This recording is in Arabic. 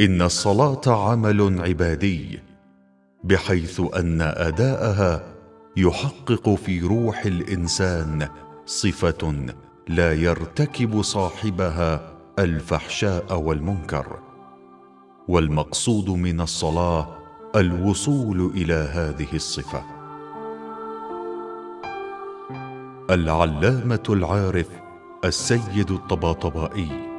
إن الصلاة عمل عبادي بحيث أن أداءها يحقق في روح الإنسان صفة لا يرتكب صاحبها الفحشاء والمنكر. والمقصود من الصلاة الوصول إلى هذه الصفة. العلامة العارف السيد الطباطبائي.